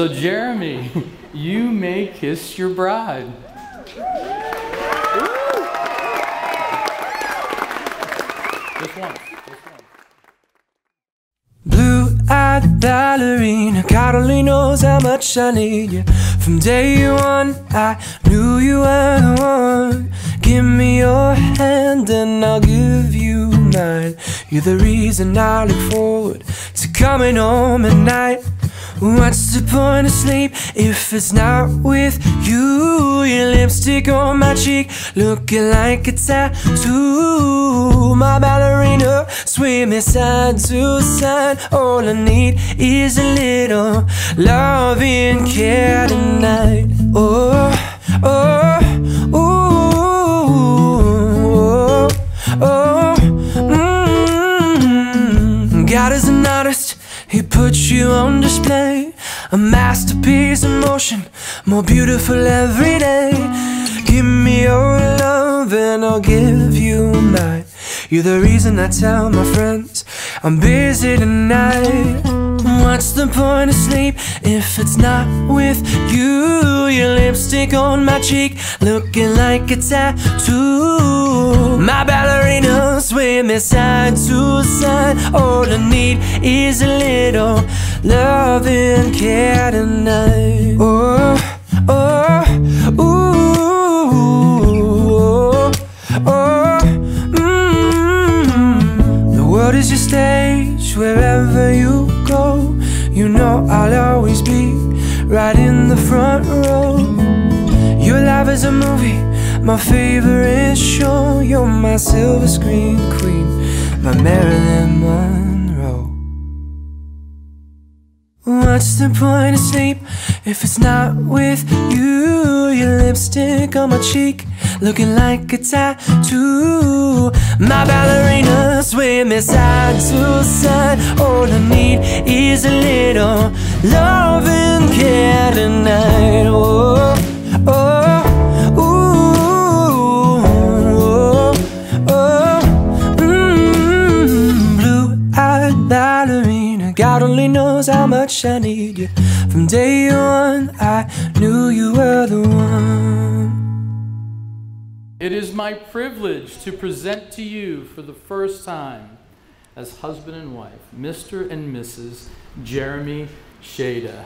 So, Jeremy, you may kiss your bride. Just once. Just once. Blue-eyed ballerina, God only knows how much I need you. From day one, I knew you were the one. Give me your hand and I'll give you mine. You're the reason I look forward to coming home at night. What's the point of sleep if it's not with you? Your lipstick on my cheek, looking like a tattoo. My ballerina, swimming side to side. All I need is a little loving care tonight. Oh, oh, ooh, oh, oh, mm. God is an artist. He puts you on display, a masterpiece in motion, more beautiful every day. Give me your love and I'll give you mine. You're the reason I tell my friends I'm busy tonight. What's the point of sleep if it's not with you? Your lipstick on my cheek, looking like a tattoo. My ballerina swimming side to side. All I need is a little loving care tonight. Oh, your stage wherever you go. You know I'll always be right in the front row. Your life is a movie, my favorite show. You're my silver screen queen, my Marilyn Monroe. What's the point of sleep if it's not with you? Your lipstick on my cheek, looking like a tattoo. My ballerina swimming side to side. All I need is a little love and care tonight. Oh, oh, ooh, oh, oh, mm, blue-eyed ballerina. God only knows how much I need you. From day one, I knew you were the one. It is my privilege to present to you for the first time as husband and wife, Mr. and Mrs. Jeremy Shada.